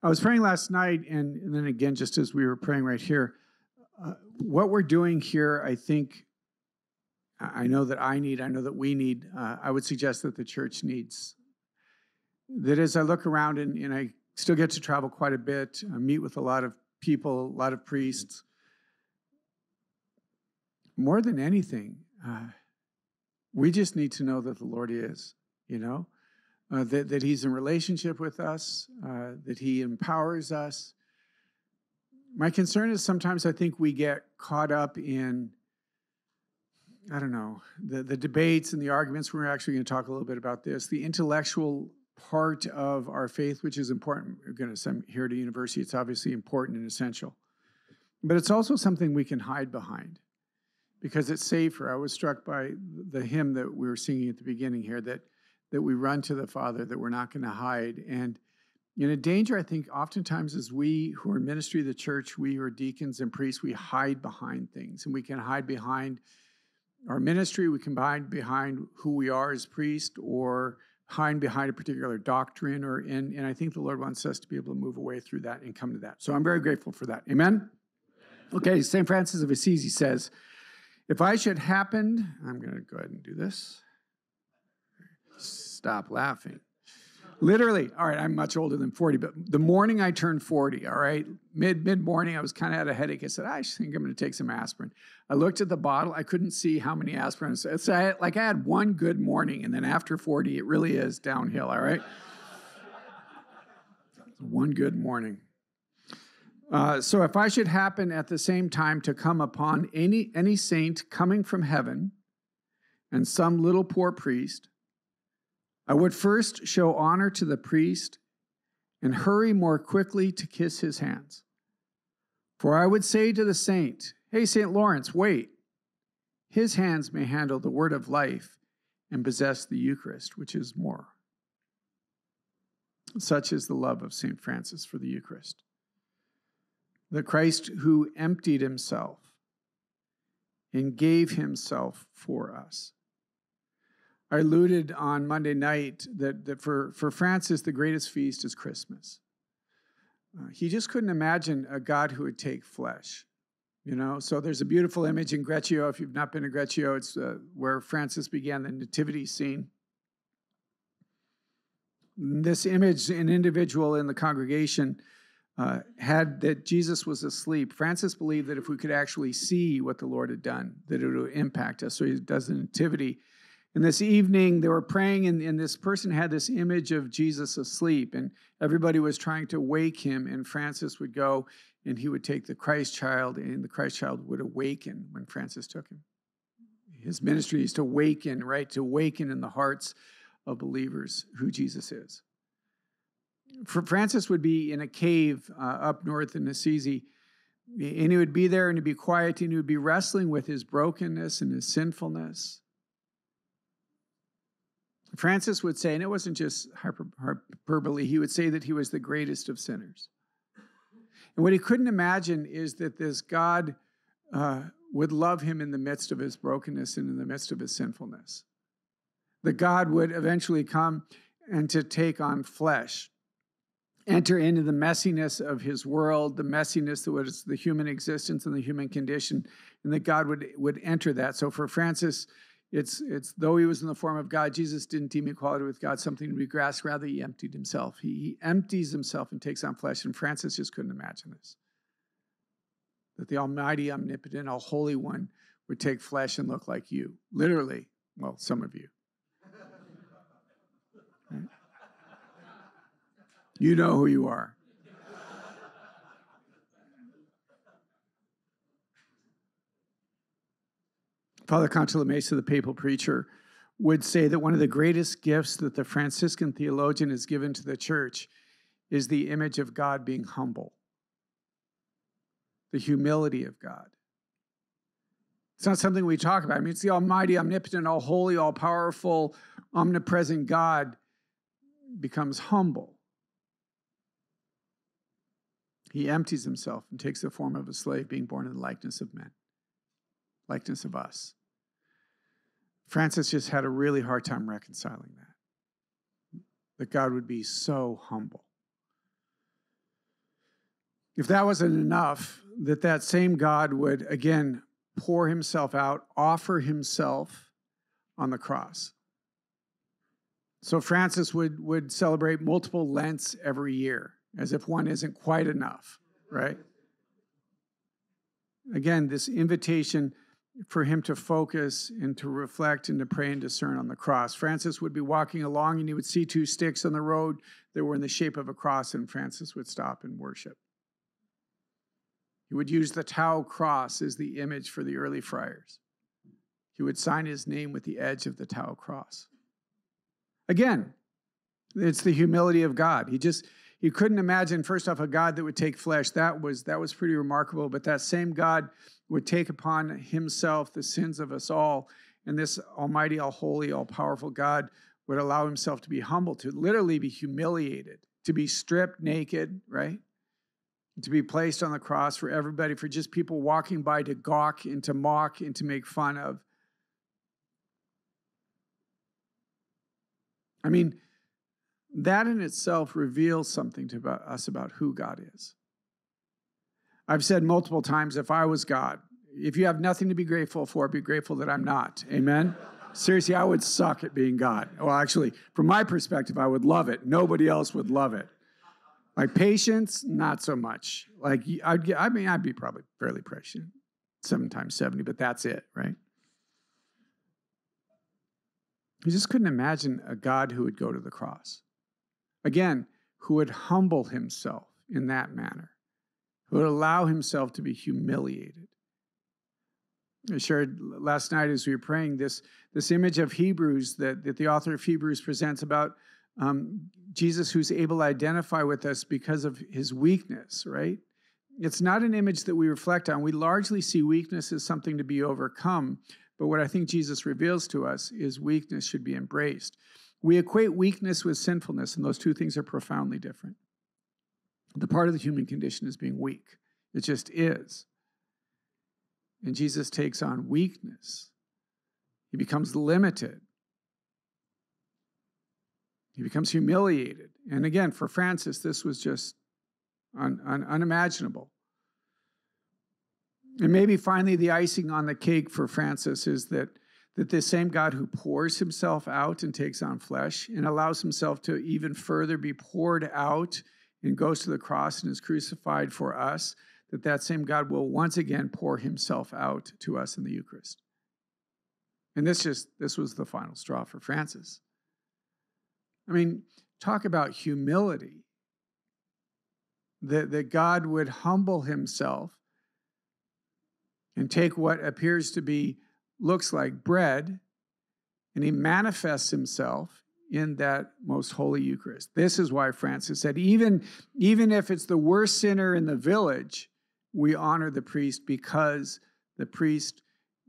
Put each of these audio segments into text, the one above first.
I was praying last night, and, and then again, just as we were praying right here, uh, what we're doing here, I think, I know that I need, I know that we need, uh, I would suggest that the church needs. That as I look around and, and I still get to travel quite a bit, I meet with a lot of people, a lot of priests. More than anything, uh, we just need to know that the Lord is, you know, uh, that, that He's in relationship with us, uh, that He empowers us. My concern is sometimes I think we get caught up in, I don't know, the, the debates and the arguments. We're actually going to talk a little bit about this. The intellectual part of our faith, which is important. We're going to send here a university, it's obviously important and essential. But it's also something we can hide behind because it's safer. I was struck by the hymn that we were singing at the beginning here that that we run to the Father, that we're not going to hide. And in a danger, I think, oftentimes as we who are in ministry of the church, we are deacons and priests, we hide behind things. And we can hide behind our ministry, we can hide behind who we are as priests, or hide behind a particular doctrine. Or and, and I think the Lord wants us to be able to move away through that and come to that. So I'm very grateful for that. Amen. Okay, St. Francis of Assisi says, if I should happen, I'm going to go ahead and do this. Stop laughing. Literally, all right, I'm much older than 40, but the morning I turned 40, all right, mid mid morning, I was kind of had a headache. I said, I think I'm going to take some aspirin. I looked at the bottle. I couldn't see how many aspirin. So I, like I had one good morning, and then after 40, it really is downhill, all right? one good morning. Uh, so if I should happen at the same time to come upon any any saint coming from heaven and some little poor priest, I would first show honor to the priest and hurry more quickly to kiss his hands. For I would say to the saint, Hey, St. Lawrence, wait. His hands may handle the word of life and possess the Eucharist, which is more. Such is the love of St. Francis for the Eucharist the Christ who emptied himself and gave himself for us. I alluded on Monday night that, that for, for Francis, the greatest feast is Christmas. Uh, he just couldn't imagine a God who would take flesh. You know, so there's a beautiful image in Greccio. If you've not been to Greccio, it's uh, where Francis began the nativity scene. This image, an individual in the congregation uh, had that Jesus was asleep. Francis believed that if we could actually see what the Lord had done, that it would impact us. So he does the nativity. And this evening, they were praying, and, and this person had this image of Jesus asleep, and everybody was trying to wake him. And Francis would go and he would take the Christ child, and the Christ child would awaken when Francis took him. His ministry is to awaken, right? To awaken in the hearts of believers who Jesus is. Francis would be in a cave uh, up north in Assisi, and he would be there and he'd be quiet and he would be wrestling with his brokenness and his sinfulness. Francis would say, and it wasn't just hyperbole, he would say that he was the greatest of sinners. And what he couldn't imagine is that this God uh, would love him in the midst of his brokenness and in the midst of his sinfulness. That God would eventually come and to take on flesh enter into the messiness of his world, the messiness that was the human existence and the human condition, and that God would would enter that. So for Francis, it's it's though he was in the form of God, Jesus didn't deem equality with God something to be grasped. Rather, he emptied himself. He, he empties himself and takes on flesh. And Francis just couldn't imagine this. That the Almighty, omnipotent, all holy one would take flesh and look like you. Literally, well, some of you. Right? You know who you are. Father Cantalamessa, the papal preacher, would say that one of the greatest gifts that the Franciscan theologian has given to the church is the image of God being humble, the humility of God. It's not something we talk about. I mean, it's the Almighty, omnipotent, all holy, all powerful, omnipresent God becomes humble. He empties himself and takes the form of a slave, being born in the likeness of men, likeness of us. Francis just had a really hard time reconciling that. That God would be so humble. if that wasn't enough, that that same God would again pour himself out, offer himself on the cross. So Francis would, would celebrate multiple Lents every year, as if one isn't quite enough, right? Again, this invitation for him to focus and to reflect and to pray and discern on the cross. Francis would be walking along and he would see two sticks on the road that were in the shape of a cross, and Francis would stop and worship. He would use the Tau cross as the image for the early friars. He would sign his name with the edge of the Tau cross. Again, it's the humility of God. He just he couldn't imagine first off a God that would take flesh. That was that was pretty remarkable, but that same God would take upon himself the sins of us all, and this almighty, all holy, all powerful God would allow himself to be humble, to literally be humiliated, to be stripped naked, right? To be placed on the cross for everybody, for just people walking by to gawk and to mock and to make fun of. I mean, that in itself reveals something to us about who God is. I've said multiple times if I was God, if you have nothing to be grateful for, be grateful that I'm not. Amen? Seriously, I would suck at being God. Well, actually, from my perspective, I would love it. Nobody else would love it. Like patience, not so much. Like I'd, I mean, I'd be probably fairly patient, seven times seventy, but that's it, right? You just couldn't imagine a God who would go to the cross. Again, who would humble himself in that manner, who would allow himself to be humiliated. I shared last night as we were praying this, this image of Hebrews that, that the author of Hebrews presents about um, Jesus who's able to identify with us because of his weakness, right? It's not an image that we reflect on. We largely see weakness as something to be overcome, but what I think Jesus reveals to us is weakness should be embraced. We equate weakness with sinfulness, and those two things are profoundly different. The part of the human condition is being weak, it just is. And Jesus takes on weakness, he becomes limited. He becomes humiliated. And again, for Francis, this was just un, un, unimaginable. And maybe finally, the icing on the cake for Francis is that, that this same God who pours himself out and takes on flesh and allows himself to even further be poured out and goes to the cross and is crucified for us, that that same God will once again pour himself out to us in the Eucharist. And this just this was the final straw for Francis. I mean, talk about humility. That, that God would humble himself and take what appears to be, looks like bread, and he manifests himself in that most holy Eucharist. This is why Francis said, even, even if it's the worst sinner in the village, we honor the priest because the priest,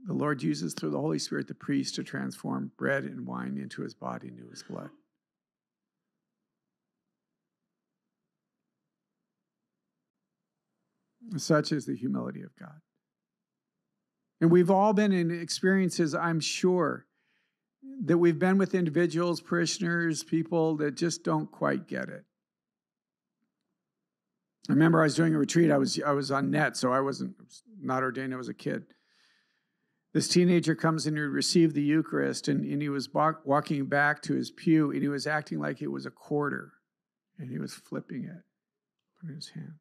the Lord uses through the Holy Spirit, the priest to transform bread and wine into his body and into his blood. Such is the humility of God. And we've all been in experiences, I'm sure, that we've been with individuals, parishioners, people that just don't quite get it. I remember I was doing a retreat. I was I was on net, so I wasn't not ordained. I was a kid. This teenager comes in to receive the Eucharist, and, and he was walk, walking back to his pew, and he was acting like it was a quarter, and he was flipping it in his hand.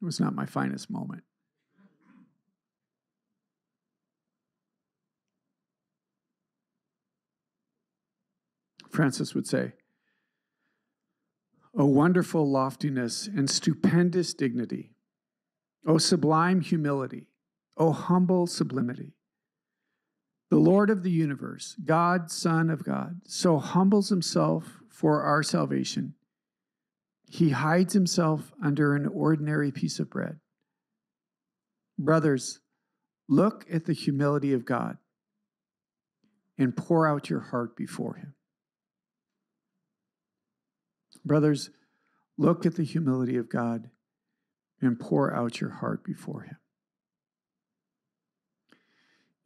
It was not my finest moment. Francis would say, O wonderful loftiness and stupendous dignity, O sublime humility, O humble sublimity. The Lord of the universe, God, Son of God, so humbles himself for our salvation. He hides himself under an ordinary piece of bread. Brothers, look at the humility of God and pour out your heart before him. Brothers, look at the humility of God and pour out your heart before Him.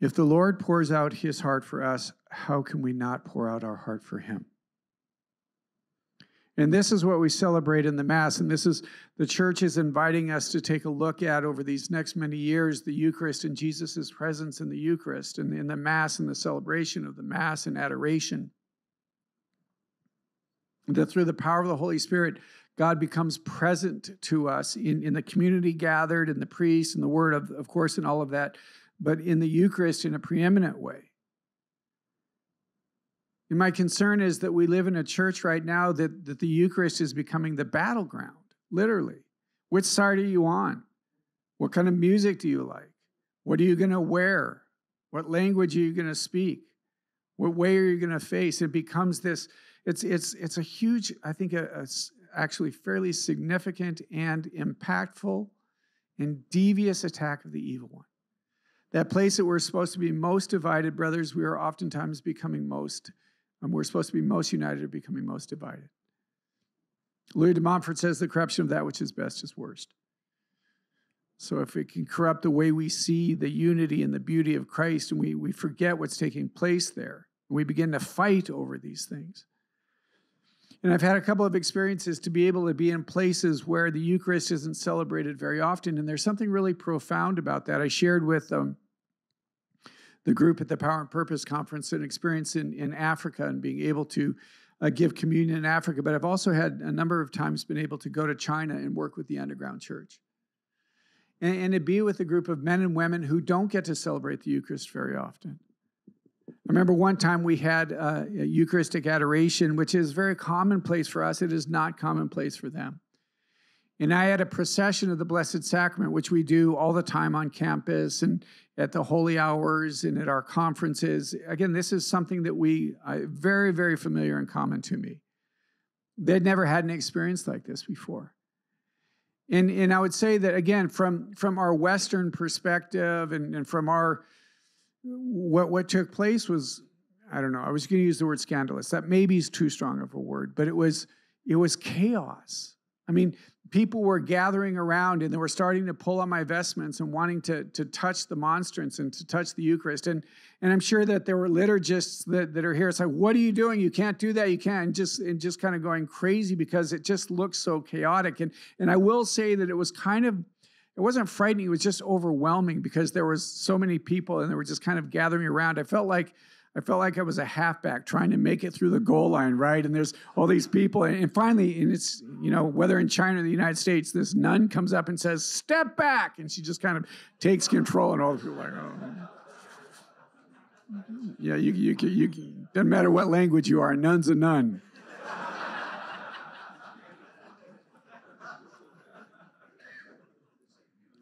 If the Lord pours out His heart for us, how can we not pour out our heart for Him? And this is what we celebrate in the Mass. And this is the church is inviting us to take a look at over these next many years the Eucharist and Jesus' presence in the Eucharist and in the Mass and the celebration of the Mass and adoration. That through the power of the Holy Spirit, God becomes present to us in, in the community gathered, in the priest, and the word, of, of course, and all of that, but in the Eucharist in a preeminent way. And my concern is that we live in a church right now that, that the Eucharist is becoming the battleground, literally. Which side are you on? What kind of music do you like? What are you going to wear? What language are you going to speak? What way are you going to face? It becomes this, it's, it's, it's a huge, I think, a, a actually fairly significant and impactful and devious attack of the evil one. That place that we're supposed to be most divided, brothers, we are oftentimes becoming most and we're supposed to be most united or becoming most divided. Louis de Montfort says the corruption of that which is best is worst. So if it can corrupt the way we see the unity and the beauty of Christ and we, we forget what's taking place there, and we begin to fight over these things. And I've had a couple of experiences to be able to be in places where the Eucharist isn't celebrated very often. And there's something really profound about that. I shared with um, the group at the Power and Purpose Conference an experience in, in Africa and being able to uh, give communion in Africa. But I've also had a number of times been able to go to China and work with the underground church. And, and to be with a group of men and women who don't get to celebrate the Eucharist very often. Remember one time we had uh, Eucharistic adoration, which is very commonplace for us. It is not commonplace for them. And I had a procession of the Blessed Sacrament, which we do all the time on campus and at the holy hours and at our conferences. Again, this is something that we uh, very, very familiar and common to me. They'd never had an experience like this before. And, and I would say that again, from, from our Western perspective and, and from our what what took place was, I don't know, I was gonna use the word scandalous. That maybe is too strong of a word, but it was it was chaos. I mean, people were gathering around and they were starting to pull on my vestments and wanting to, to touch the monstrance and to touch the Eucharist. And, and I'm sure that there were liturgists that, that are here. It's like, what are you doing? You can't do that. You can't. And just, and just kind of going crazy because it just looks so chaotic. And, and I will say that it was kind of, it wasn't frightening. It was just overwhelming because there was so many people and they were just kind of gathering around. I felt like, I felt like I was a halfback trying to make it through the goal line, right? And there's all these people. And finally, and it's, you know, whether in China or the United States, this nun comes up and says, Step back. And she just kind of takes control, and all the people are like, Oh. Yeah, you, you, you, you, doesn't matter what language you are, nun's a nun.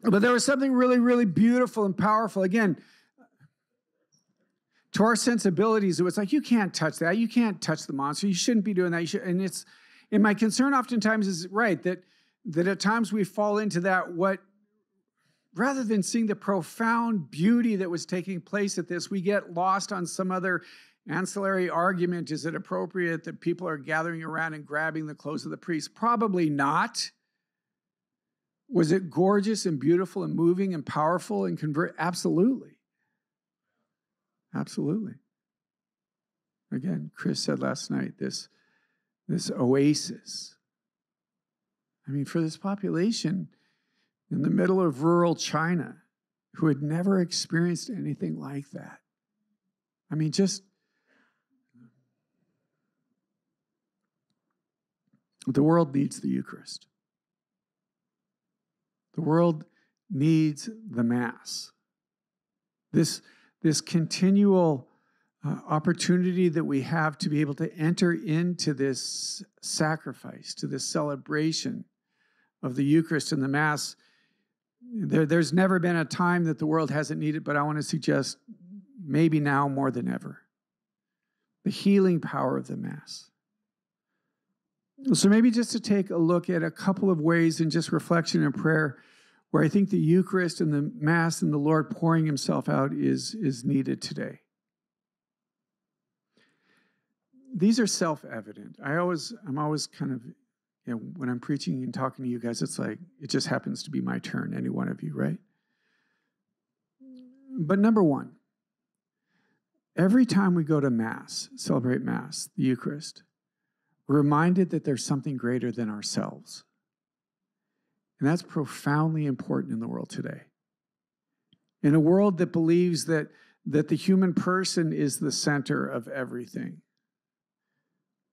But there was something really, really beautiful and powerful. Again, to our sensibilities, it was like, you can't touch that. You can't touch the monstrance. You shouldn't be doing that. And it's, and my concern oftentimes is right that that at times we fall into that what rather than seeing the profound beauty that was taking place at this, we get lost on some other ancillary argument. Is it appropriate that people are gathering around and grabbing the clothes of the priest? Probably not. Was it gorgeous and beautiful and moving and powerful and convert? Absolutely. Absolutely. Again, Chris said last night this, this oasis. I mean, for this population in the middle of rural China who had never experienced anything like that. I mean, just the world needs the Eucharist. The world needs the Mass. This this continual uh, opportunity that we have to be able to enter into this sacrifice, to this celebration of the Eucharist and the Mass. There, there's never been a time that the world hasn't needed, but I want to suggest maybe now more than ever the healing power of the Mass. So, maybe just to take a look at a couple of ways in just reflection and prayer where I think the Eucharist and the Mass and the Lord pouring Himself out is, is needed today. These are self-evident. I always, I'm always kind of, you know, when I'm preaching and talking to you guys, it's like it just happens to be my turn, any one of you, right? But number one, every time we go to Mass, celebrate Mass, the Eucharist, reminded that there's something greater than ourselves. And that's profoundly important in the world today. In a world that believes that, that the human person is the center of everything.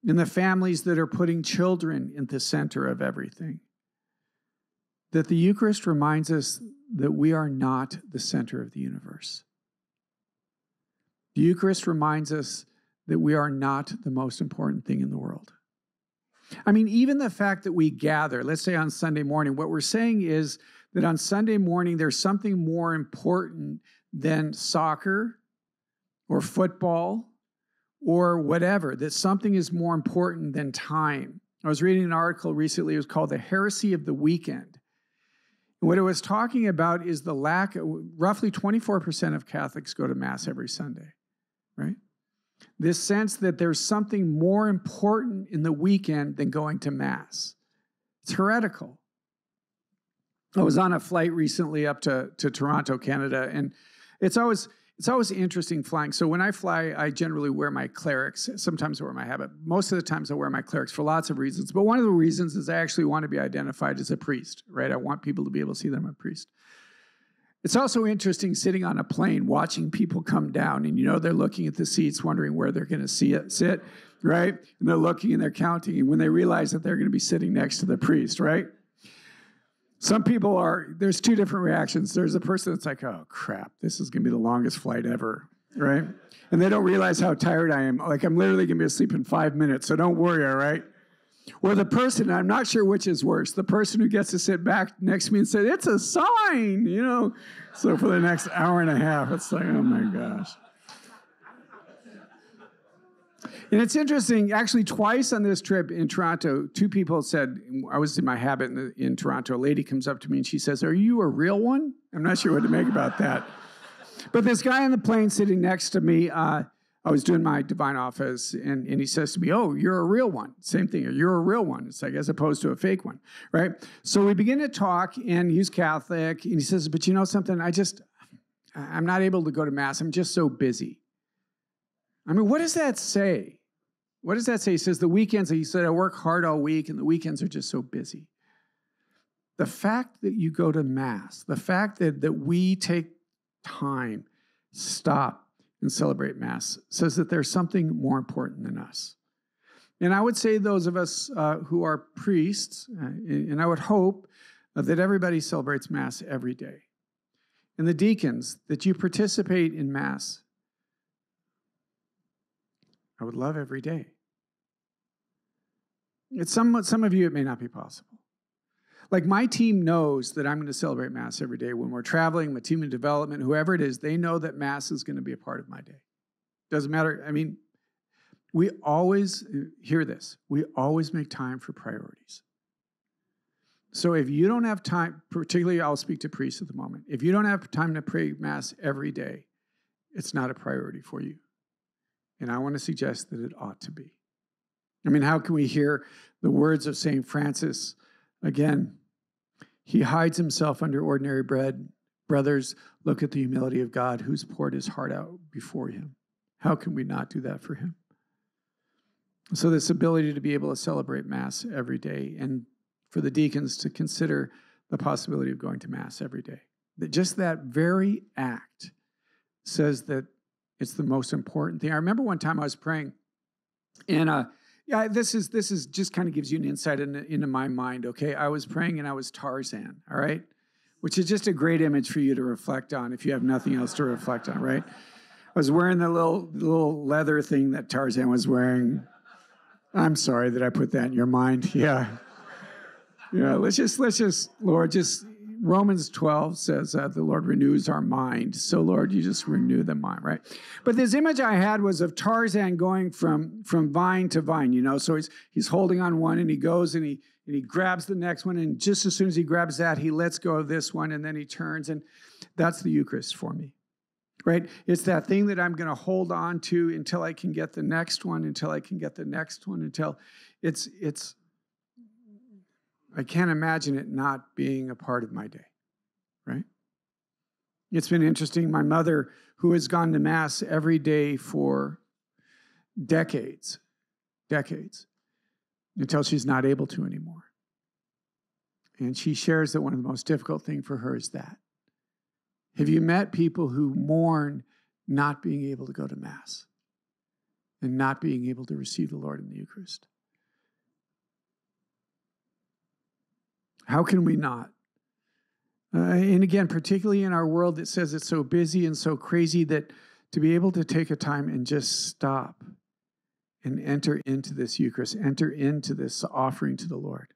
In the families that are putting children in the center of everything. That the Eucharist reminds us that we are not the center of the universe. The Eucharist reminds us that we are not the most important thing in the world. I mean, even the fact that we gather, let's say on Sunday morning, what we're saying is that on Sunday morning, there's something more important than soccer or football or whatever, that something is more important than time. I was reading an article recently, it was called The Heresy of the Weekend. What it was talking about is the lack of roughly 24% of Catholics go to Mass every Sunday, right? This sense that there's something more important in the weekend than going to Mass. It's heretical. I was on a flight recently up to, to Toronto, Canada, and it's always it's always interesting flying. So when I fly, I generally wear my clerics. Sometimes I wear my habit. Most of the times I wear my clerics for lots of reasons. But one of the reasons is I actually want to be identified as a priest, right? I want people to be able to see that I'm a priest. It's also interesting sitting on a plane watching people come down, and you know they're looking at the seats, wondering where they're going to see it sit, right? And they're looking and they're counting, and when they realize that they're going to be sitting next to the priest, right? Some people are. There's two different reactions. There's a person that's like, "Oh crap, this is going to be the longest flight ever," right? And they don't realize how tired I am. Like I'm literally going to be asleep in five minutes, so don't worry, all right? Or the person, I'm not sure which is worse, the person who gets to sit back next to me and say, It's a sign, you know? So for the next hour and a half, it's like, oh my gosh. And it's interesting, actually, twice on this trip in Toronto, two people said, I was in my habit in, in, Toronto. A lady comes up to me and she says, Are you a real one? I'm not sure what to make about that. But this guy on the plane sitting next to me, uh, I was doing my divine office, and, and he says to me, Oh, you're a real one. Same thing, you're a real one. It's like as opposed to a fake one, right? So we begin to talk, and he's Catholic, and he says, But you know something? I just, I'm not able to go to Mass. I'm just so busy. I mean, what does that say? What does that say? He says, The weekends, he said, I work hard all week, and the weekends are just so busy. The fact that you go to Mass, the fact that, that we take time, stop, and celebrate Mass says that there's something more important than us. And I would say those of us uh, who are priests, uh, and I would hope uh, that everybody celebrates Mass every day. And the deacons, that you participate in Mass. I would love every day. It's some, some of you, it may not be possible. Like my team knows that I'm going to celebrate Mass every day. When we're traveling, my team in development, whoever it is, they know that Mass is going to be a part of my day. Doesn't matter. I mean, we always uh, hear this. We always make time for priorities. So if you don't have time, particularly I'll speak to priests at the moment, if you don't have time to pray Mass every day, it's not a priority for you. And I want to suggest that it ought to be. I mean, how can we hear the words of St. Francis again? He hides himself under ordinary bread. Brothers, look at the humility of God who's poured his heart out before him. How can we not do that for him? So, this ability to be able to celebrate Mass every day and for the deacons to consider the possibility of going to Mass every day. That just that very act says that it's the most important thing. I remember one time I was praying, and uh, yeah, this is this is just kind of gives you an insight into, into my mind. Okay, I was praying and I was Tarzan. All right, which is just a great image for you to reflect on if you have nothing else to reflect on. Right, I was wearing the little little leather thing that Tarzan was wearing. I'm sorry that I put that in your mind. Yeah, yeah. Let's just let's just Lord just Romans 12 says uh, the Lord renews our mind. So, Lord, you just renew the mind, right? But this image I had was of Tarzan going from, from vine to vine, you know? So he's, he's holding on one and he goes and he, and he grabs the next one. And just as soon as he grabs that, he lets go of this one and then he turns. And that's the Eucharist for me, right? It's that thing that I'm going to hold on to until I can get the next one, until I can get the next one, until it's, it's, I can't imagine it not being a part of my day, right? It's been interesting. My mother, who has gone to Mass every day for decades, decades, until she's not able to anymore. And she shares that one of the most difficult things for her is that. Have you met people who mourn not being able to go to Mass and not being able to receive the Lord in the Eucharist? How can we not? Uh, and again, particularly in our world that says it's so busy and so crazy that to be able to take a time and just stop and enter into this Eucharist, enter into this offering to the Lord,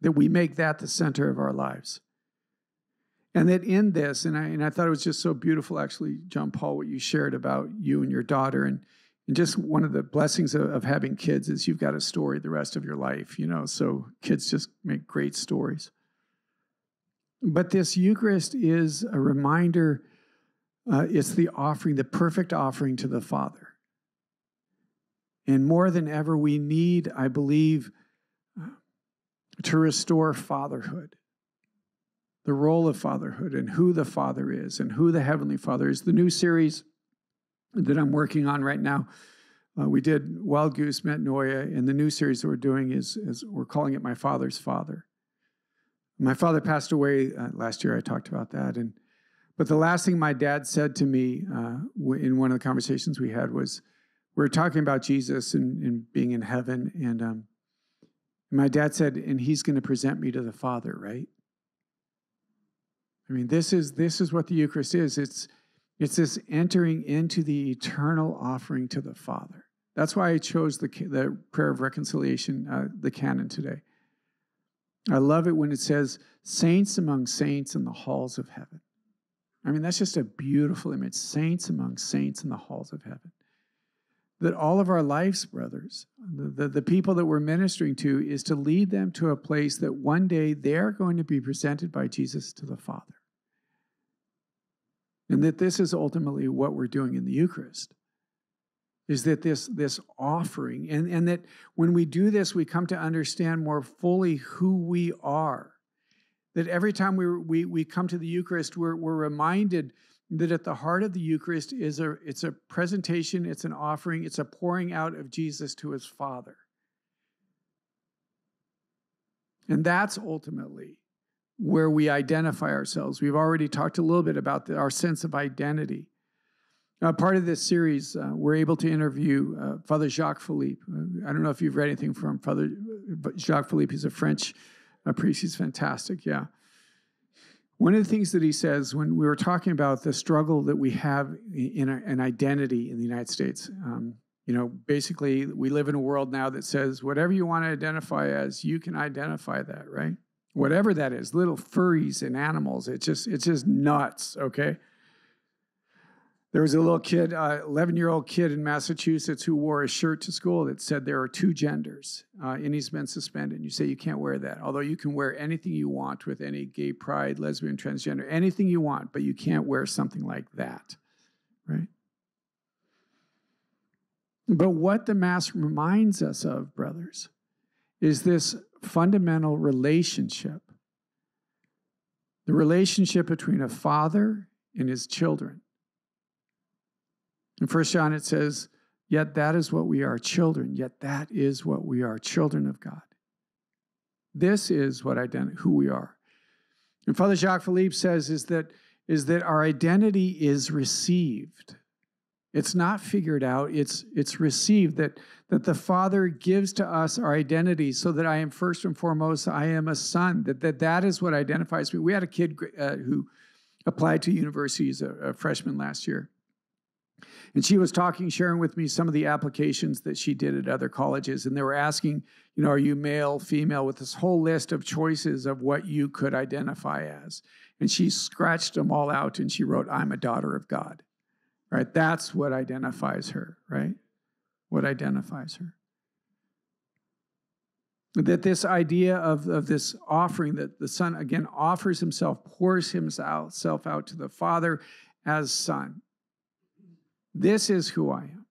that we make that the center of our lives. And that in this, and I, and I thought it was just so beautiful, actually, John Paul, what you shared about you and your daughter. And, and just one of the blessings of, of having kids is you've got a story the rest of your life, you know, so kids just make great stories. But this Eucharist is a reminder, uh, it's the offering, the perfect offering to the Father. And more than ever, we need, I believe, uh, to restore fatherhood, the role of fatherhood, and who the Father is, and who the Heavenly Father is. The new series that I'm working on right now. Uh, we did Wild Goose Metanoia, and the new series that we're doing is, is we're calling it My Father's Father. My father passed away uh, last year. I talked about that, and but the last thing my dad said to me uh, in one of the conversations we had was, we were talking about Jesus and, and being in heaven, and um, my dad said, "And he's going to present me to the Father, right?" I mean, this is this is what the Eucharist is. It's it's this entering into the eternal offering to the Father. That's why I chose the the prayer of reconciliation, uh, the canon today. I love it when it says, saints among saints in the halls of heaven. I mean, that's just a beautiful image. Saints among saints in the halls of heaven. That all of our lives, brothers, the, the, the, people that we're ministering to, is to lead them to a place that one day they're going to be presented by Jesus to the Father. And that this is ultimately what we're doing in the Eucharist is that this, this offering, and, and that when we do this, we come to understand more fully who we are. That every time we, we, we come to the Eucharist, we're, we're reminded that at the heart of the Eucharist is a, it's a presentation, it's an offering, it's a pouring out of Jesus to his Father. And that's ultimately where we identify ourselves. We've already talked a little bit about the, our sense of identity. Uh, part of this series, uh, we're able to interview uh, Father Jacques Philippe. Uh, I don't know if you've read anything from Father Jacques Philippe. He's a French uh, priest. He's fantastic. Yeah. One of the things that he says when we were talking about the struggle that we have in an identity in the United States, um, you know, basically we live in a world now that says whatever you want to identify as, you can identify that, right? Whatever that is, little furries and animals, it's just it's just nuts. Okay. There was a little kid, 11 uh, year old kid in Massachusetts who wore a shirt to school that said there are two genders uh, and he's been suspended. And you say you can't wear that, although you can wear anything you want with any gay pride, lesbian, transgender, anything you want, but you can't wear something like that, right? But what the Mass reminds us of, brothers, is this fundamental relationship the relationship between a father and his children in First John, it says, Yet that is what we are children. Yet that is what we are children of God. This is what identi- who we are. And Father Jacques Philippe says is that, is that our identity is received. It's not figured out, it's, it's received. That, that the Father gives to us our identity so that I am first and foremost, I am a son. That that, that is what identifies me. We had a kid uh, who applied to university as a, a freshman last year. And she was talking, sharing with me some of the applications that she did at other colleges. And they were asking, you know, are you male, female, with this whole list of choices of what you could identify as. And she scratched them all out and she wrote, I'm a daughter of God. Right? That's what identifies her, right? What identifies her. That this idea of, of this offering, that the Son again offers himself, pours himself out to the Father as Son. This is who I am.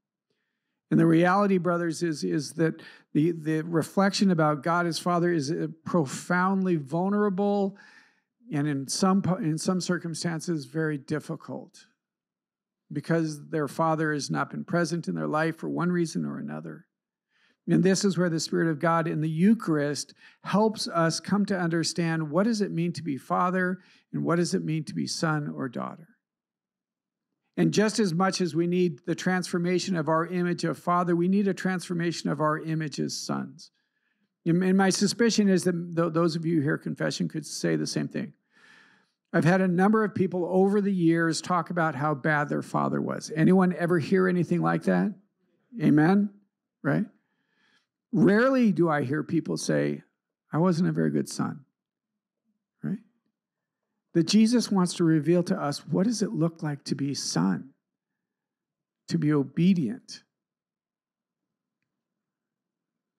And the reality, brothers, is, is that the, the reflection about God as Father is uh, profoundly vulnerable and in some, in some circumstances very difficult because their father has not been present in their life for one reason or another. And this is where the Spirit of God in the Eucharist helps us come to understand what does it mean to be father and what does it mean to be son or daughter. And just as much as we need the transformation of our image of father, we need a transformation of our image as sons. And my suspicion is that those of you who hear confession could say the same thing. I've had a number of people over the years talk about how bad their father was. Anyone ever hear anything like that? Amen? Right? Rarely do I hear people say, I wasn't a very good son. Right? That Jesus wants to reveal to us what does it look like to be son? To be obedient,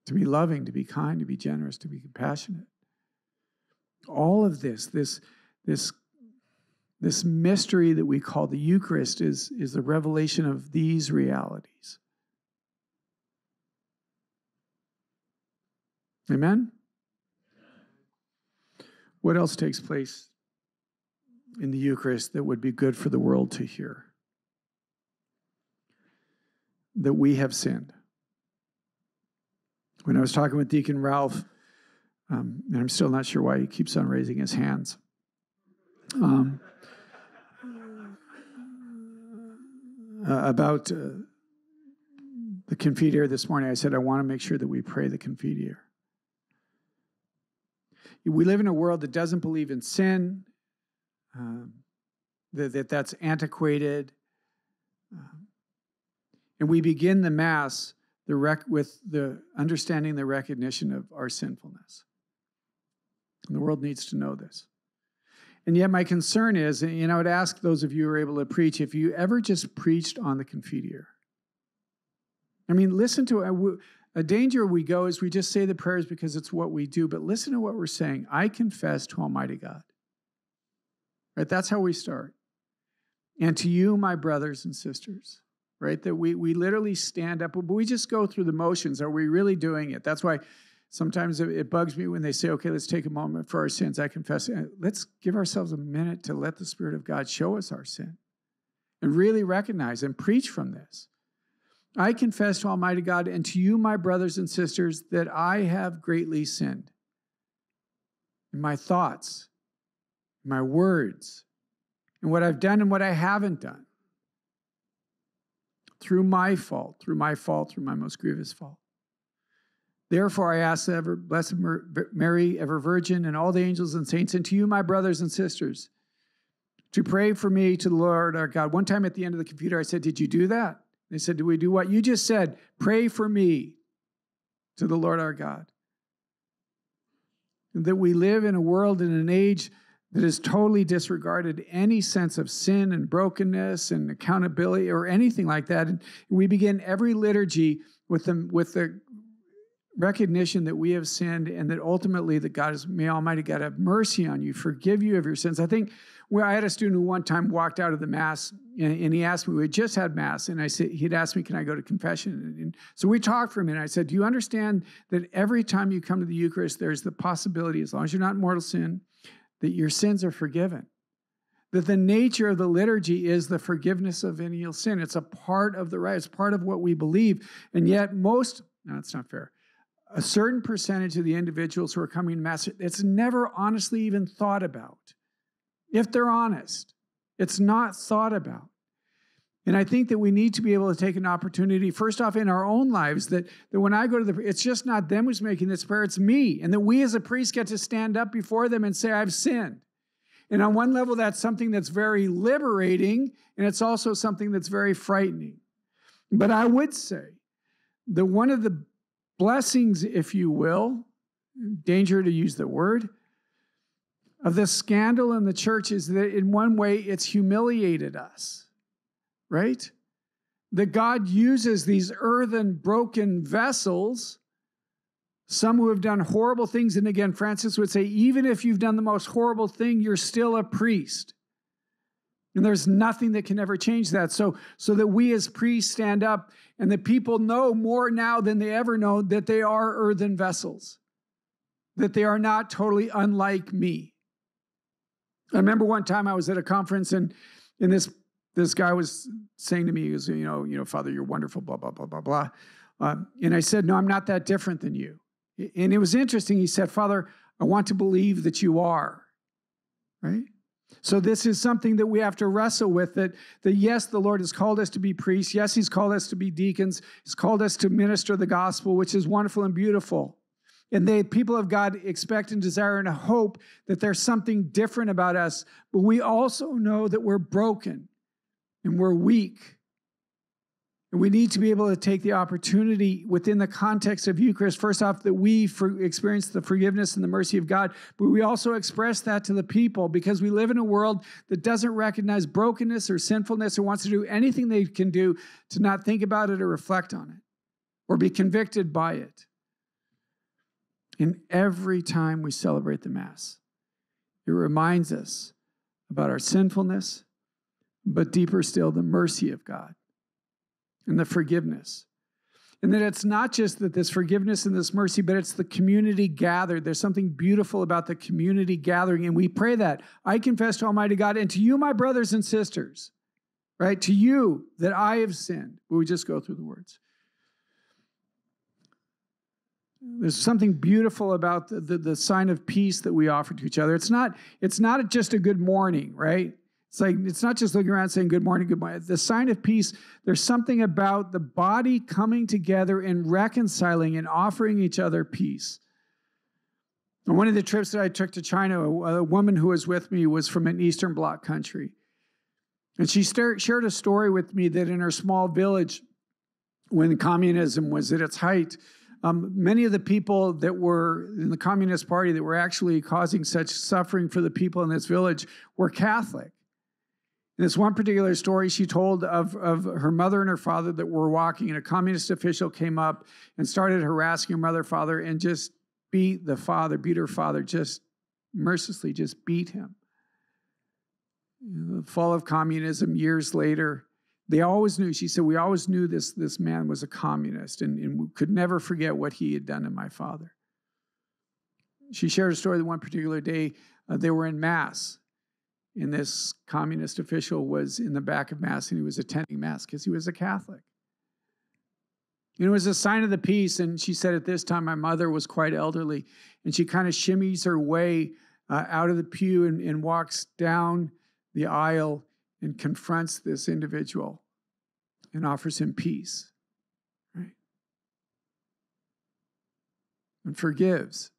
to be loving, to be kind, to be generous, to be compassionate. All of this, this, this this mystery that we call the Eucharist is, is the revelation of these realities. Amen? What else takes place in the Eucharist that would be good for the world to hear? That we have sinned. When I was talking with Deacon Ralph, um, and I'm still not sure why he keeps on raising his hands. Um, uh, about uh, the Confiteor this morning. I said, I want to make sure that we pray the Confiteor. We live in a world that doesn't believe in sin, um, that, that, that's antiquated. Um, and we begin the Mass the rec- with the understanding the recognition of our sinfulness. And the world needs to know this. And yet, my concern is, and I would ask those of you who are able to preach, if you ever just preached on the Confiteor. I mean, listen to uh, a, a danger we go is we just say the prayers because it's what we do, but listen to what we're saying. I confess to Almighty God. Right? That's how we start. And to you, my brothers and sisters, right? That we, we literally stand up, but we just go through the motions. Are we really doing it? That's why Sometimes it bugs me when they say, okay, let's take a moment for our sins. I confess. Uh, let's give ourselves a minute to let the Spirit of God show us our sin and really recognize and preach from this. I confess to Almighty God and to you, my brothers and sisters, that I have greatly sinned in my thoughts, my words, and what I've done and what I haven't done. Through my fault, through my fault, through my most grievous fault. Therefore, I ask the ever blessed Mary, ever Virgin, and all the angels and saints, and to you, my brothers and sisters, to pray for me to the Lord our God. One time at the end of the Confiteor, I said, Did you do that? They said, Do we do what? You just said, Pray for me to the Lord our God. And that we live in a world in an age that has totally disregarded any sense of sin and brokenness and accountability or anything like that. And we begin every liturgy with the, with the recognition that we have sinned and that ultimately that God is, may Almighty God have mercy on you, forgive you of your sins. I think where I had a student who one time walked out of the Mass and, and he asked me, we had just had Mass, and I said, he'd asked me, can I go to confession? And, and so we talked for a minute. I said, do you understand that every time you come to the Eucharist, there's the possibility, as long as you're not in mortal sin, that your sins are forgiven? that the nature of the liturgy is the forgiveness of venial sin. It's a part of the rite. it's part of what we believe. And yet, most, no, that's not fair a certain percentage of the individuals who are coming to Mass, it's never honestly even thought about. If they're honest, it's not thought about. And I think that we need to be able to take an opportunity, first off, in our own lives, that, that when I go to the, it's just not them who's making this prayer, it's me. And that we as a priest get to stand up before them and say, I've sinned. And on one level, that's something that's very liberating, and it's also something that's very frightening. But I would say that one of the blessings, if you will, danger to use the word, of this scandal in the church is that in one way it's humiliated us, right? That God uses these earthen, broken vessels, some who have done horrible things. And again, Francis would say, even if you've done the most horrible thing, you're still a priest. And there's nothing that can ever change that. So, so that we as priests stand up and that people know more now than they ever know that they are earthen vessels, that they are not totally unlike me. I remember one time I was at a conference and, and this, this guy was saying to me, he was, you know, you know, Father, you're wonderful, blah, blah, blah, blah, blah. Um, and I said, No, I'm not that different than you. And it was interesting. He said, Father, I want to believe that you are. Right? So this is something that we have to wrestle with that, that yes, the Lord has called us to be priests. Yes, He's called us to be deacons. He's called us to minister the gospel, which is wonderful and beautiful. And the people of God expect and desire and hope that there's something different about us. But we also know that we're broken and we're weak and we need to be able to take the opportunity within the context of Eucharist, first off, that we experience the forgiveness and the mercy of God, but we also express that to the people because we live in a world that doesn't recognize brokenness or sinfulness or wants to do anything they can do to not think about it or reflect on it or be convicted by it. And every time we celebrate the Mass, it reminds us about our sinfulness, but deeper still, the mercy of God and the forgiveness. And that it's not just that this forgiveness and this mercy, but it's the community gathered. There's something beautiful about the community gathering. And we pray that. I confess to Almighty God and to you, my brothers and sisters, right? To you that I have sinned. We just go through the words. There's something beautiful about the, the, the sign of peace that we offer to each other. It's not, it's not just a good morning, right? It's like it's not just looking around saying good morning, good morning. The sign of peace, there's something about the body coming together and reconciling and offering each other peace. On one of the trips that I took to China, a, woman who was with me was from an Eastern Bloc country. And she shared a story with me that in her small village, when communism was at its height, um, many of the people that were in the Communist Party that were actually causing such suffering for the people in this village were Catholic. In this one particular story, she told of, of her mother and her father that were walking, and a communist official came up and started harassing her mother, father, and just beat the father, beat her father, just mercilessly just beat him. The fall of communism years later, they always knew, she said, we always knew this, this man was a communist and, and we could never forget what he had done to my father. She shared a story that one particular day uh, they were in Mass and this communist official was in the back of Mass and he was attending Mass because he was a Catholic. And it was a sign of the peace. And she said at this time, my mother was quite elderly, and she kind of shimmies her way uh, out of the pew and, and walks down the aisle and confronts this individual and offers him peace, right? And forgives.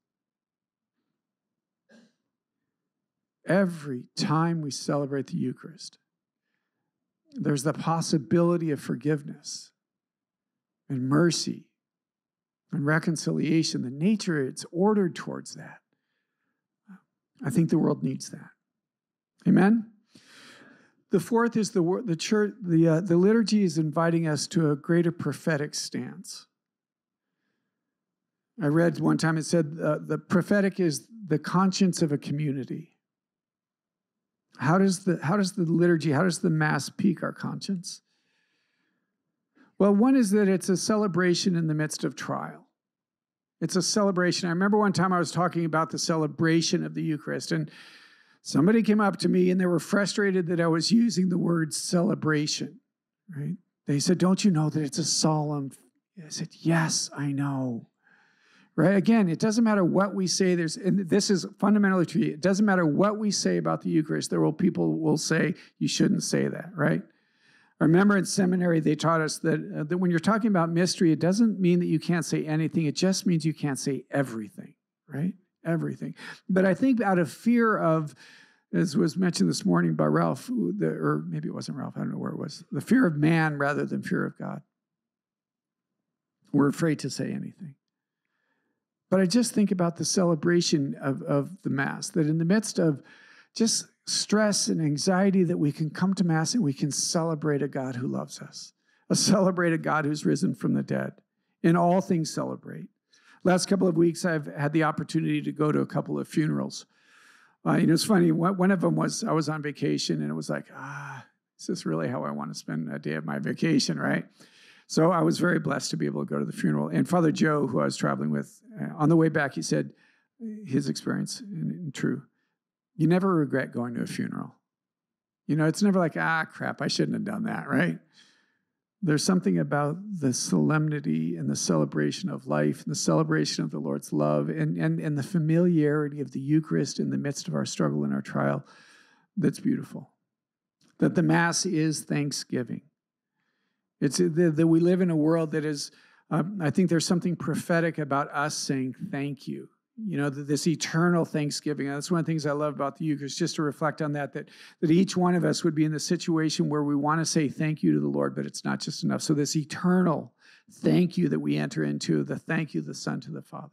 Every time we celebrate the Eucharist, there's the possibility of forgiveness and mercy and reconciliation. The nature, it's ordered towards that. I think the world needs that. Amen? The fourth is the, the church, the, uh, the liturgy is inviting us to a greater prophetic stance. I read one time it said uh, the prophetic is the conscience of a community. How does the how does the liturgy, how does the mass pique our conscience? Well, one is that it's a celebration in the midst of trial. It's a celebration. I remember one time I was talking about the celebration of the Eucharist, and somebody came up to me and they were frustrated that I was using the word celebration, right? They said, Don't you know that it's a solemn? I said, Yes, I know right? Again it doesn't matter what we say there's and this is fundamentally true. It doesn't matter what we say about the eucharist there will people will say you shouldn't say that right? I remember in seminary they taught us that, uh, that when you're talking about mystery it doesn't mean that you can't say anything it just means you can't say everything right? Everything. But i think out of fear of as was mentioned this morning by ralph the, or maybe it wasn't ralph i don't know where it was the fear of man rather than fear of god. We're afraid to say anything but I just think about the celebration of, of the Mass, that in the midst of just stress and anxiety, that we can come to Mass and we can celebrate a God who loves us, a celebrate a God who's risen from the dead. In all things, celebrate. Last couple of weeks, I've had the opportunity to go to a couple of funerals. Uh, you know, it's funny. One of them was I was on vacation, and it was like, ah, is this really how I want to spend a day of my vacation, right? So I was very blessed to be able to go to the funeral. And Father Joe, who I was traveling with, uh, on the way back, he said his experience, and, true, you never regret going to a funeral. You know, it's never like, ah, crap, I shouldn't have done that, right? there's something about the solemnity and the celebration of life and the celebration of the Lord's love and, and, and the familiarity of the Eucharist in the midst of our struggle and our trial that's beautiful. That the Mass is thanksgiving. It's that we live in a world that is, uh, I think there's something prophetic about us saying thank you. You know this eternal thanksgiving. That's one of the things i love about the eucharist just to reflect on that that that each one of us would be in the situation where we want to say thank you to the lord but it's not just enough. So this eternal thank you that we enter into the thank you the son to the father.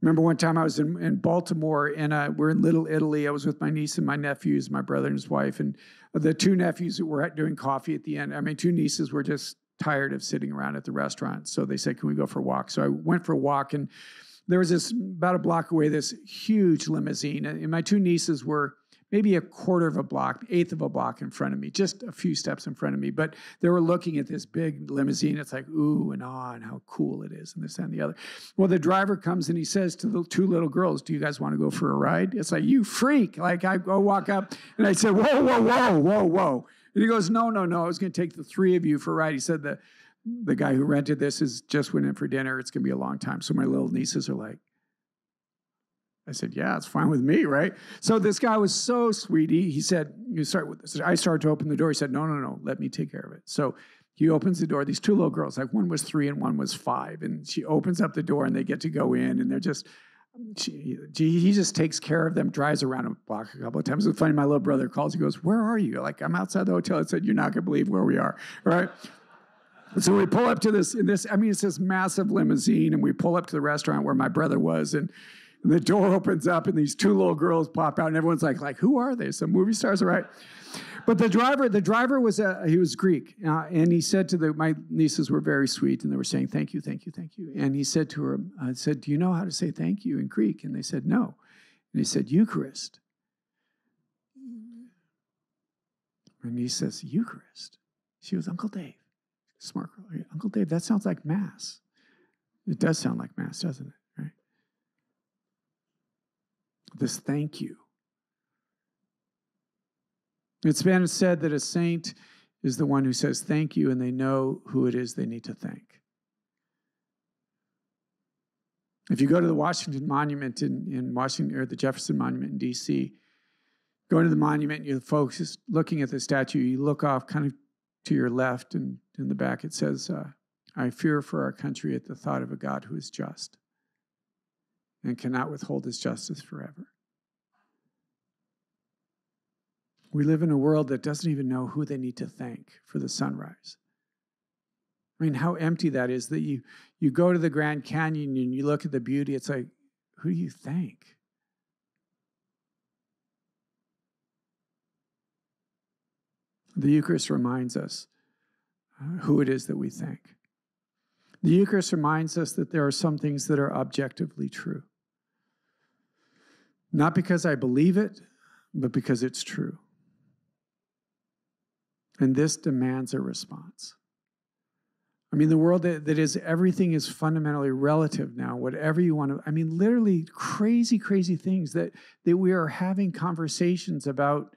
Remember one time i was in, in baltimore and uh, we're in little italy. I was with my niece and my nephews my brother and his wife and the two nephews that were doing coffee at the end i mean two nieces were just tired of sitting around at the restaurant. So they said can we go for a walk? So i went for a walk and there was this about a block away, this huge limousine, and my two nieces were maybe a quarter of a block, eighth of a block in front of me, just a few steps in front of me. But they were looking at this big limousine. It's like, ooh and ah, and how cool it is, and this and the other. Well, the driver comes and he says to the two little girls, Do you guys want to go for a ride? It's like, You freak. Like, I go walk up and I said, Whoa, whoa, whoa, whoa, whoa. And he goes, No, no, no. I was going to take the three of you for a ride. He said, The the guy who rented this is just went in for dinner. It's going to be a long time. So my little nieces are like, I said, yeah, it's fine with me, right? So this guy was so sweet. He, he said, you start with this. I started to open the door. He said, no, no, no, let me take care of it. So he opens the door. These two little girls, like one was three and one was five. And she opens up the door and they get to go in and they're just, she, he just takes care of them, drives around a block a couple of times. It's funny, my little brother calls, he goes, where are you? Like, I'm outside the hotel. I said, you're not going to believe where we are, right? so we pull up to this, in this, I mean, it's this massive limousine, and we pull up to the restaurant where my brother was, and the door opens up, and these two little girls pop out, and everyone's like, like, who are they? Some movie stars, right? But the driver, the driver was a, he was Greek, uh, and he said to the my nieces were very sweet, and they were saying thank you, thank you, thank you. And he said to her, I said, "Do you know how to say thank you in Greek?" And they said, "No." And he said, "Eucharist." And he says, "Eucharist." She was Uncle Dave. Smart girl. Uncle Dave, that sounds like Mass. It does sound like Mass, doesn't it? This thank you. It's been said that a saint is the one who says thank you and they know who it is they need to thank. If you go to the Washington Monument in, in Washington, or the Jefferson Monument in DC, going to the monument, you folks looking at the statue, you look off kind of to your left and in the back it says, uh, I fear for our country at the thought of a God who is just and cannot withhold his justice forever. We live in a world that doesn't even know who they need to thank for the sunrise. I mean, how empty that is that you, you go to the Grand Canyon and you look at the beauty, it's like, who do you thank? The Eucharist reminds us uh, who it is that we thank. The Eucharist reminds us that there are some things that are objectively true. Not because I believe it, but because it's true. And this demands a response. I mean, the world that, that is everything is fundamentally relative now, whatever you want to, I mean, literally crazy, crazy things that, that we are having conversations about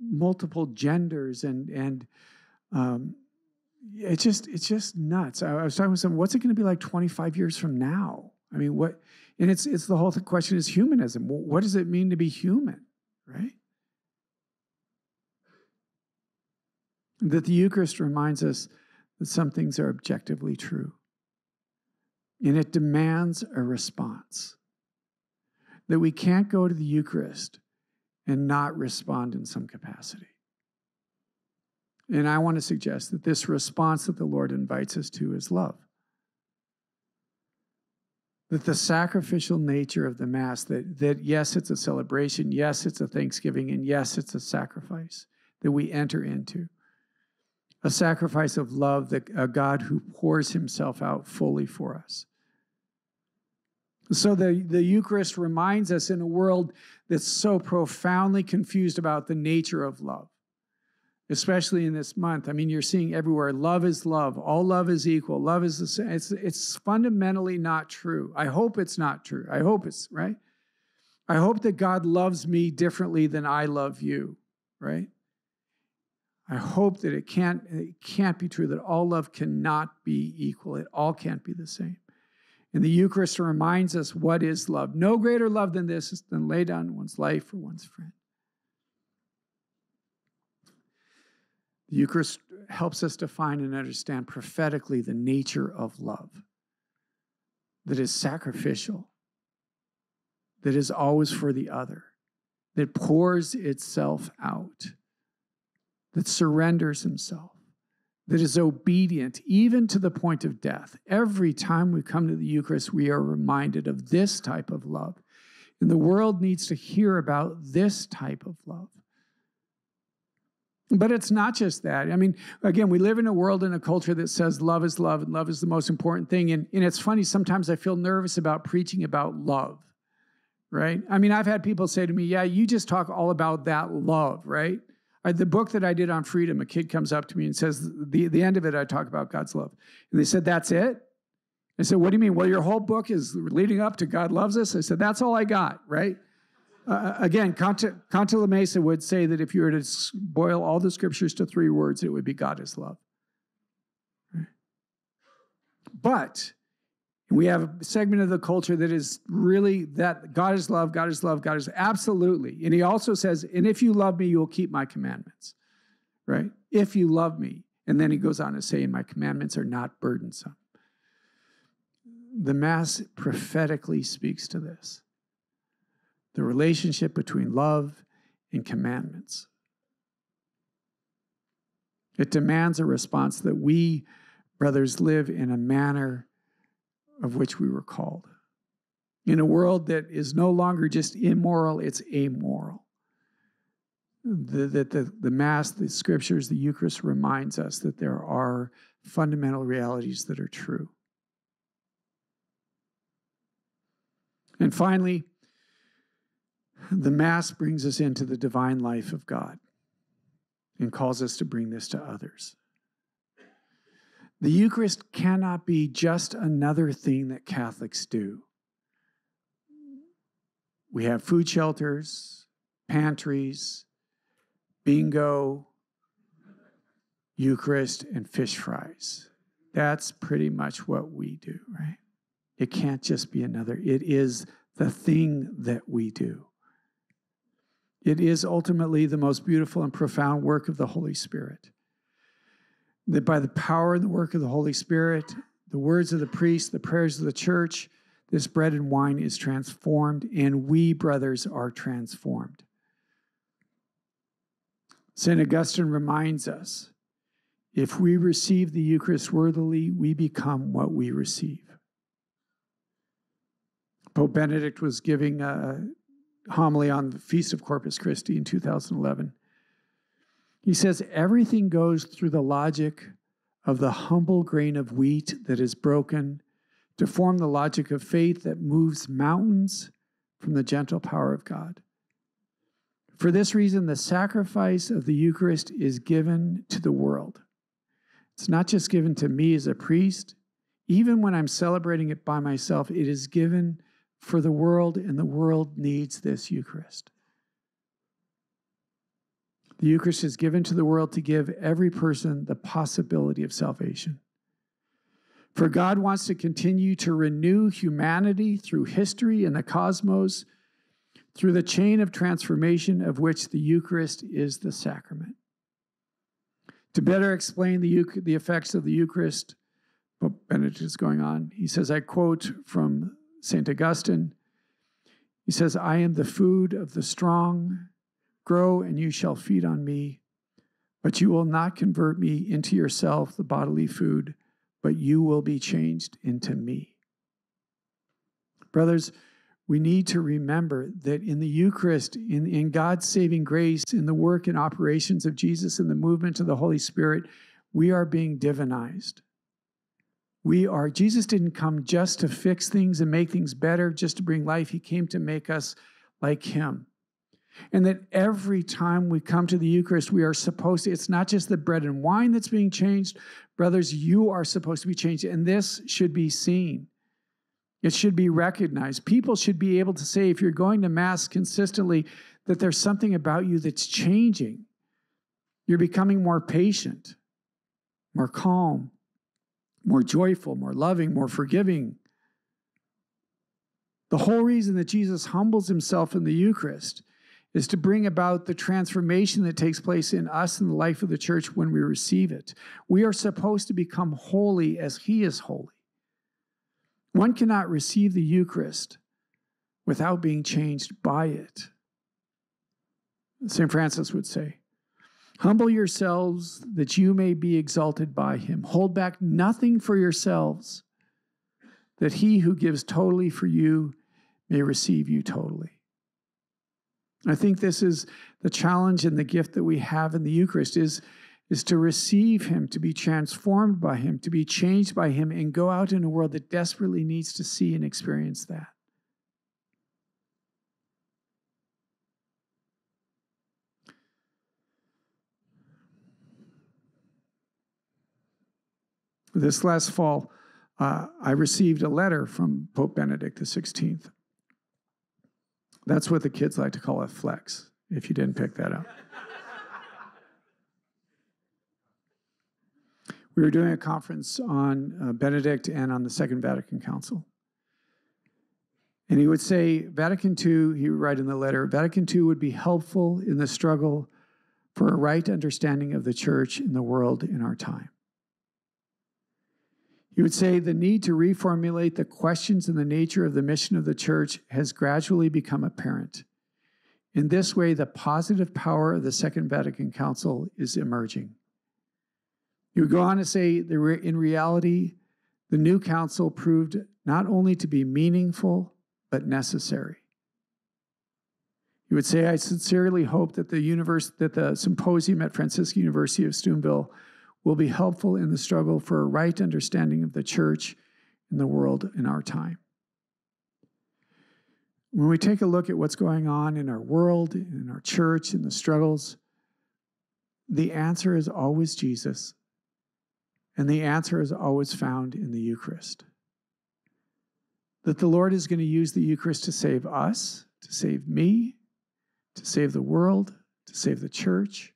multiple genders and and um, it's just it's just nuts. I, was talking with someone. What's it going to be like 25 years from now? I mean, what? And it's it's the whole question is humanism. What does it mean to be human, right? That the Eucharist reminds us that some things are objectively true, and it demands a response. That we can't go to the Eucharist and not respond in some capacity. And I want to suggest that this response that the Lord invites us to is love. That the sacrificial nature of the Mass, that, that yes, it's a celebration, yes, it's a thanksgiving, and yes, it's a sacrifice that we enter into. A sacrifice of love, that a God who pours himself out fully for us. So the, the Eucharist reminds us in a world that's so profoundly confused about the nature of love, especially in this month. I mean, you're seeing everywhere love is love, all love is equal, love is the same. It's, it's fundamentally not true. I hope it's not true. I hope it's right. I hope that God loves me differently than I love you, right? I hope that it can't, it can't be true, that all love cannot be equal. It all can't be the same. And the Eucharist reminds us what is love. No greater love than this is than lay down one's life for one's friend. The Eucharist helps us define and understand prophetically the nature of love that is sacrificial, that is always for the other, that pours itself out, that surrenders himself, that is obedient even to the point of death. Every time we come to the Eucharist, we are reminded of this type of love. And the world needs to hear about this type of love. But it's not just that. I mean, again, we live in a world and a culture that says love is love and love is the most important thing. And, and it's funny, sometimes I feel nervous about preaching about love, right? I mean, I've had people say to me, Yeah, you just talk all about that love, right? The book that I did on freedom, a kid comes up to me and says, the, the end of it, I talk about God's love. And they said, That's it? I said, What do you mean? Well, your whole book is leading up to God loves us. I said, That's all I got, right? Uh, again, Cantalamessa would say that if you were to boil all the scriptures to three words, it would be God is love. But we have a segment of the culture that is really that God is love, God is love, God is absolutely. And he also says, and if you love me, you will keep my commandments, right? If you love me. And then he goes on to say, my commandments are not burdensome. The Mass prophetically speaks to this the relationship between love and commandments. It demands a response that we, brothers, live in a manner of which we were called. In a world that is no longer just immoral, it's amoral. That the, the, the Mass, the scriptures, the Eucharist reminds us that there are fundamental realities that are true. And finally, the Mass brings us into the divine life of God and calls us to bring this to others. The Eucharist cannot be just another thing that Catholics do. We have food shelters, pantries, bingo, Eucharist, and fish fries. That's pretty much what we do, right? It can't just be another, it is the thing that we do. It is ultimately the most beautiful and profound work of the Holy Spirit. That by the power and the work of the Holy Spirit, the words of the priest, the prayers of the church, this bread and wine is transformed, and we, brothers, are transformed. St. Augustine reminds us if we receive the Eucharist worthily, we become what we receive. Pope Benedict was giving a homily on the Feast of Corpus Christi in 2011. He says, Everything goes through the logic of the humble grain of wheat that is broken to form the logic of faith that moves mountains from the gentle power of God. For this reason, the sacrifice of the Eucharist is given to the world. It's not just given to me as a priest. Even when I'm celebrating it by myself, it is given for the world, and the world needs this Eucharist. The Eucharist is given to the world to give every person the possibility of salvation. For God wants to continue to renew humanity through history and the cosmos, through the chain of transformation of which the Eucharist is the sacrament. To better explain the, the effects of the Eucharist, Pope Benedict is going on. He says, I quote from St. Augustine. He says, I am the food of the strong. Grow and you shall feed on me. But you will not convert me into yourself, the bodily food, but you will be changed into me. Brothers, we need to remember that in the Eucharist, in, in God's saving grace, in the work and operations of Jesus, in the movement of the Holy Spirit, we are being divinized. We are, Jesus didn't come just to fix things and make things better, just to bring life. He came to make us like Him. And that every time we come to the Eucharist, we are supposed to, it's not just the bread and wine that's being changed. Brothers, you are supposed to be changed. And this should be seen. It should be recognized. People should be able to say, if you're going to Mass consistently, that there's something about you that's changing. You're becoming more patient, more calm, more joyful, more loving, more forgiving. The whole reason that Jesus humbles himself in the Eucharist is to bring about the transformation that takes place in us in the life of the church when we receive it. We are supposed to become holy as he is holy. One cannot receive the Eucharist without being changed by it. St. Francis would say, Humble yourselves that you may be exalted by him. Hold back nothing for yourselves, that he who gives totally for you may receive you totally. I think this is the challenge and the gift that we have in the Eucharist is, is to receive him, to be transformed by him, to be changed by him, and go out in a world that desperately needs to see and experience that. This last fall, uh, I received a letter from Pope Benedict XVI. That's what the kids like to call a flex, if you didn't pick that up. we were doing a conference on uh, Benedict and on the Second Vatican Council. And he would say, Vatican II, he would write in the letter, Vatican II would be helpful in the struggle for a right understanding of the church in the world in our time. He would say the need to reformulate the questions and the nature of the mission of the church has gradually become apparent. In this way, the positive power of the Second Vatican Council is emerging. He would go on to say that in reality, the new council proved not only to be meaningful, but necessary. He would say, I sincerely hope that the, universe, that the symposium at Franciscan University of Steubenville will be helpful in the struggle for a right understanding of the church and the world in our time. When we take a look at what's going on in our world, in our church, in the struggles, the answer is always Jesus. And the answer is always found in the Eucharist. That the Lord is going to use the Eucharist to save us, to save me, to save the world, to save the church.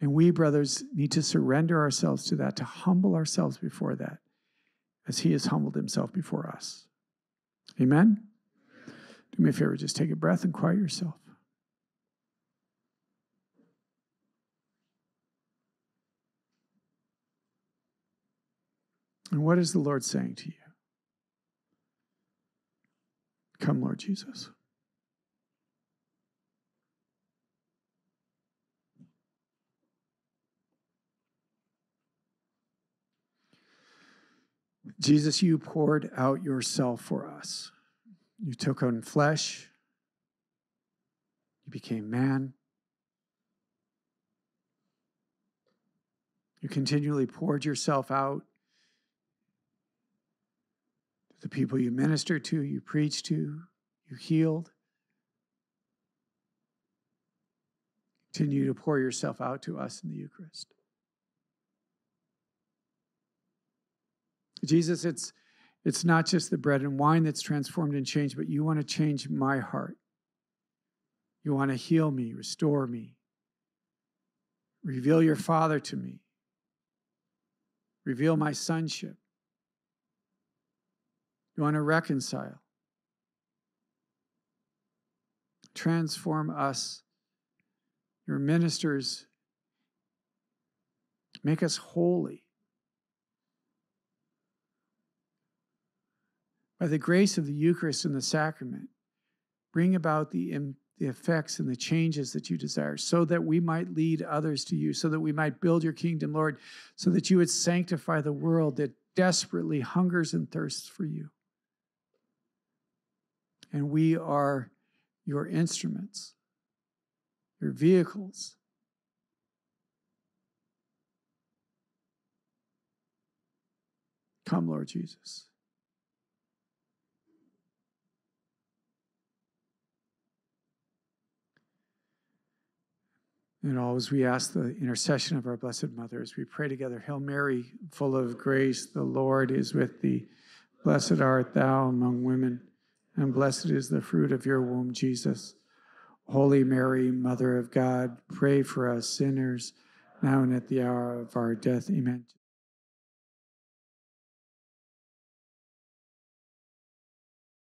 And we, brothers, need to surrender ourselves to that, to humble ourselves before that, as He has humbled Himself before us. Amen? Do me a favor, just take a breath and quiet yourself. And what is the Lord saying to you? Come, Lord Jesus. Jesus, you poured out yourself for us. You took on flesh, you became man. You continually poured yourself out to the people you ministered to, you preached to, you healed. Continue to pour yourself out to us in the Eucharist. Jesus, it's it's not just the bread and wine that's transformed and changed, but you want to change my heart. You want to heal me, restore me, reveal your Father to me, reveal my sonship. You want to reconcile, transform us, your ministers, make us holy. By the grace of the Eucharist and the sacrament, bring about the, the effects and the changes that you desire, so that we might lead others to you, so that we might build your kingdom, Lord, so that you would sanctify the world that desperately hungers and thirsts for you. And we are your instruments, your vehicles. Come, Lord Jesus. And always we ask the intercession of our Blessed Mother as we pray together. Hail Mary, full of grace, the Lord is with thee. Blessed art thou among women, and blessed is the fruit of your womb, Jesus. Holy Mary, Mother of God, pray for us sinners, now and at the hour of our death. Amen.